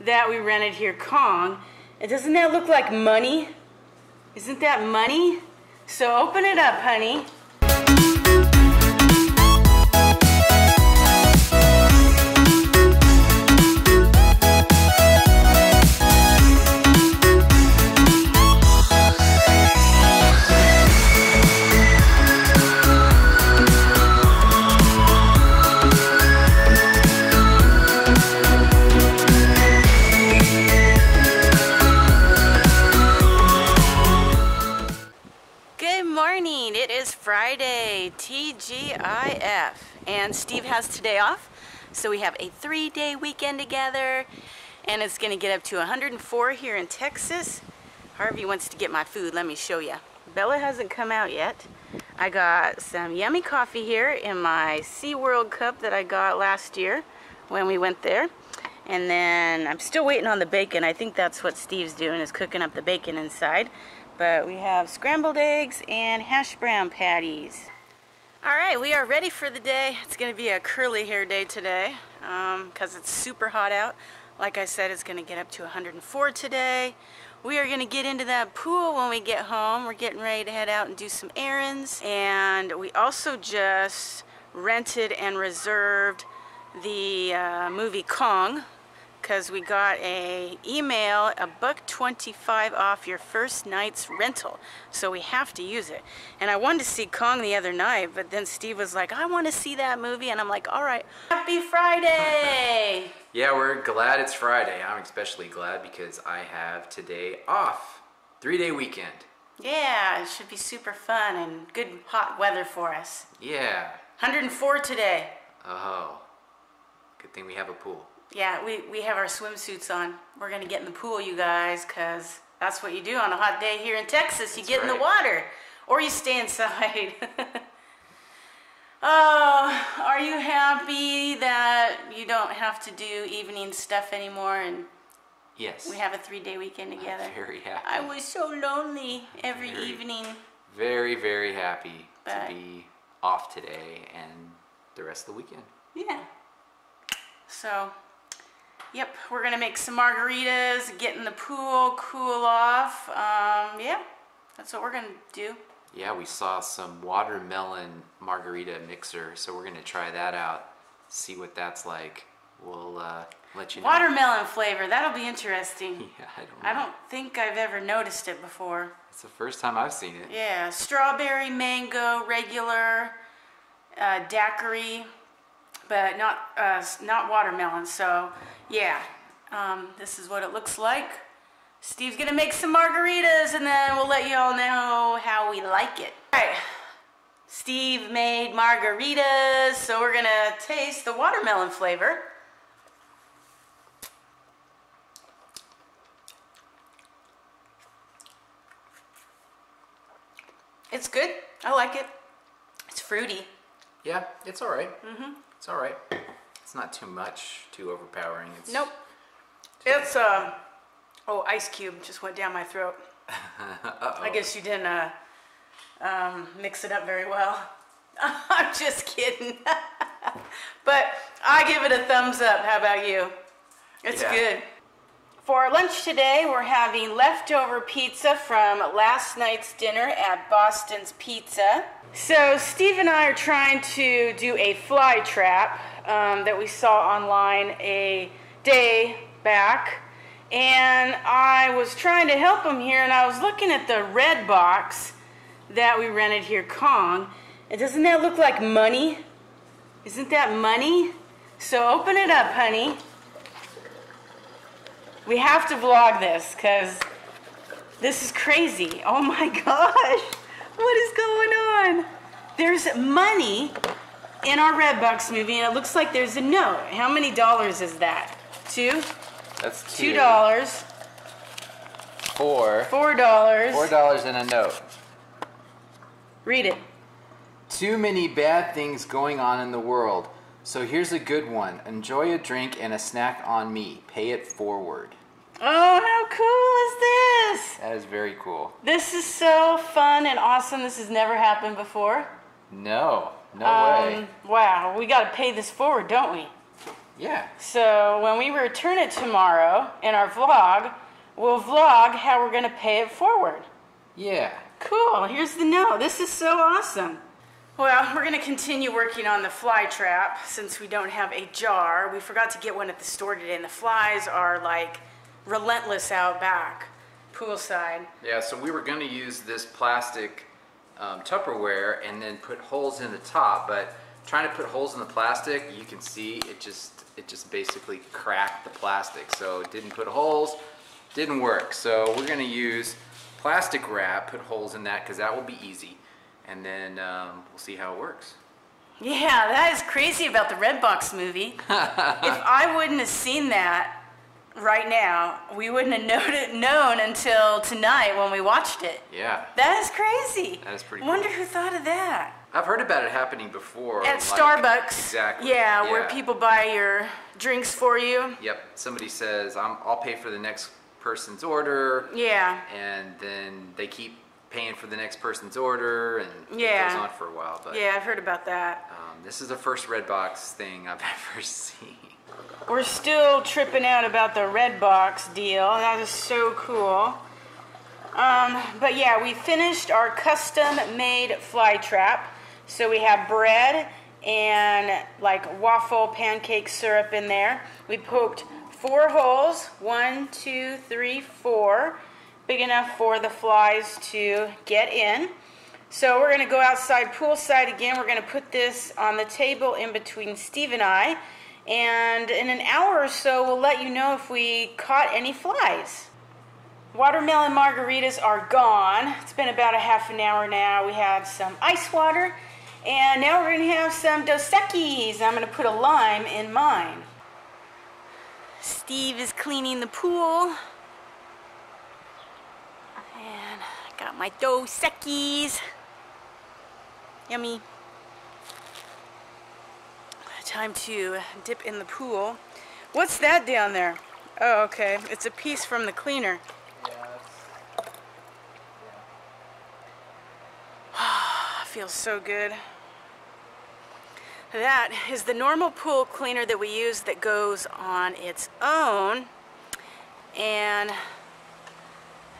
that we rented here, Kong. And doesn't that look like money? Isn't that money? So open it up, honey. It is Friday, TGIF, and Steve has today off. So we have a three day weekend together, and it's going to get up to 104 here in Texas. Harvey wants to get my food. Let me show you. Bella hasn't come out yet. I got some yummy coffee here in my SeaWorld cup that I got last year when we went there. And then I'm still waiting on the bacon. I think that's what Steve's doing is cooking up the bacon inside. But we have scrambled eggs and hash brown patties. All right, we are ready for the day. It's going to be a curly hair day today because it's super hot out. Like I said, it's going to get up to 104 today. We are going to get into that pool when we get home. We're getting ready to head out and do some errands. And we also just rented and reserved the uh, movie Kong because we got a email a buck 25 off your first night's rental so we have to use it and i wanted to see kong the other night but then steve was like i want to see that movie and i'm like all right happy friday Yeah, we're glad it's Friday. I'm especially glad because I have today off. Three day weekend. yeah it should be super fun and good hot weather for us Yeah. 104 today Oh. Good thing we have a pool. Yeah we, we have our swimsuits on we're gonna get in the pool you guys because that's what you do on a hot day here in texas you That's get in the water or you stay inside oh are you happy that you don't have to do evening stuff anymore and Yes. we have a three-day weekend together very happy. i was so lonely every Very. evening very, very happy But- to be off today and the rest of the weekend. Yeah. So, yep, we're gonna make some margaritas, get in the pool, cool off. Um, yeah, that's what we're gonna do. Yeah, we saw some watermelon margarita mixer, so we're gonna try that out. See what that's like. We'll uh, let you know. Watermelon flavor, that'll be interesting. Yeah, I don't know. I don't think I've ever noticed it before. It's the first time I've seen it. Yeah, strawberry, mango, regular, uh, daiquiri, but not uh, not watermelon. So, yeah, um, this is what it looks like. Steve's gonna make some margaritas, and then we'll let you all know how we like it. All right, Steve made margaritas, so we're gonna taste the watermelon flavor. It's good. I like it. It's fruity. Yeah, it's all right. Mm-hmm. It's all right. It's not too much, too overpowering. It's, Nope. It's uh oh, ice cube just went down my throat. Uh-oh. I guess you didn't uh, um, mix it up very well. I'm just kidding. but I give it a thumbs up. How about you? It's Yeah. good. For lunch today, we're having leftover pizza from last night's dinner at Boston's Pizza. So Steve and I are trying to do a fly trap um, that we saw online a day back. And I was trying to help him here, and I was looking at the red box that we rented here, Kong. And doesn't that look like money? Isn't that money? So open it up, honey. We have to vlog this because this is crazy. Oh my gosh. What is going on? There's money in our Redbox movie and it looks like there's a note. How many dollars is that? Two? That's Two dollars. Four. Four dollars. Four dollars and a note. Read it. Too many bad things going on in the world. So here's a good one. Enjoy a drink and a snack on me. Pay it forward. Oh, how cool is this? That is very cool. This is so fun and awesome. This has never happened before. No, no Um, way. wow, we got to pay this forward, don't we? Yeah. So when we return it tomorrow in our vlog, we'll vlog how we're going to pay it forward. Yeah. Cool, here's the note. This is so awesome. Well, we're going to continue working on the fly trap since we don't have a jar. We forgot to get one at the store today, and the flies are like relentless out back, poolside. Yeah, so we were going to use this plastic um, Tupperware and then put holes in the top, but trying to put holes in the plastic, you can see it just it just basically cracked the plastic. So it didn't put holes, didn't work. So we're going to use plastic wrap, put holes in that because that will be easy, and then um, we'll see how it works. Yeah, that is crazy about the Redbox movie. if I wouldn't have seen that right now, we wouldn't have known, it, known until tonight when we watched it. Yeah. That is crazy. That is pretty Wonder cool. who thought of that. I've heard about it happening before. At like- Starbucks. Exactly. Yeah, where people buy your drinks for you. Yep. Somebody says, I'm, I'll pay for the next person's order. Yeah. And then they keep paying for the next person's order, and Yeah. it goes on for a while. But Yeah, I've heard about that. um, this is the first Redbox thing I've ever seen. We're still tripping out about the Redbox deal. That is so cool. Um, but yeah, we finished our custom made fly trap. So we have bread and like waffle pancake syrup in there. We poked four holes one, two, three, four big enough for the flies to get in. So we're going to go outside poolside again. We're going to put this on the table in between Steve and I. And in an hour or so, we'll let you know if we caught any flies. Watermelon margaritas are gone. It's been about a half an hour now. We had some ice water. And now we're going to have some Dos Equis. I'm going to put a lime in mine. Steve is cleaning the pool. And I my Dos Equis. Yummy. Time to dip in the pool. What's that down there? Oh, okay. It's a piece from the cleaner. Ah, feels so good. That is the normal pool cleaner that we use that goes on its own. And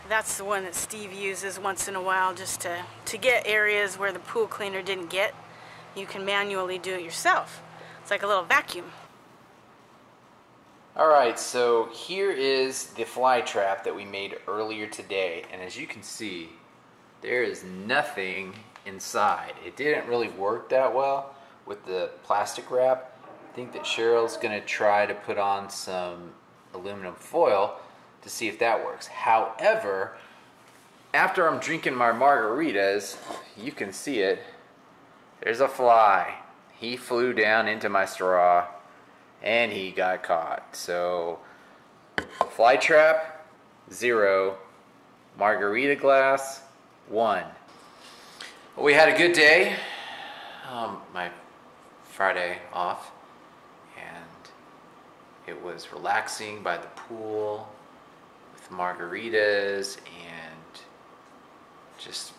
that's the one that Steve uses once in a while just to, to get areas where the pool cleaner didn't get. You can manually do it yourself. It's like a little vacuum. All right, so here is the fly trap that we made earlier today, and as you can see, there is nothing inside. It didn't really work that well with the plastic wrap. I think that Cheryl's gonna try to put on some aluminum foil to see if that works. However, after I'm drinking my margaritas, you can see it. There's a fly. He flew down into my straw and he got caught. So, fly trap, zero. Margarita glass, one. Well, we had a good day. Um, my Friday off, and it was relaxing by the pool margaritas and just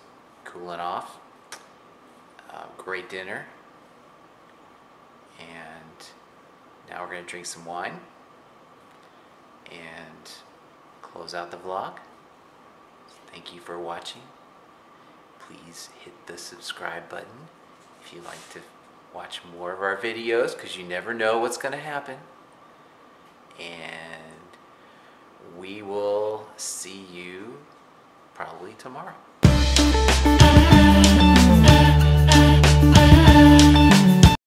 cooling off. Um, great dinner. And now we're going to drink some wine and close out the vlog. Thank you for watching. Please hit the subscribe button if you'd like to watch more of our videos because you never know what's going to happen. And we will see you probably tomorrow.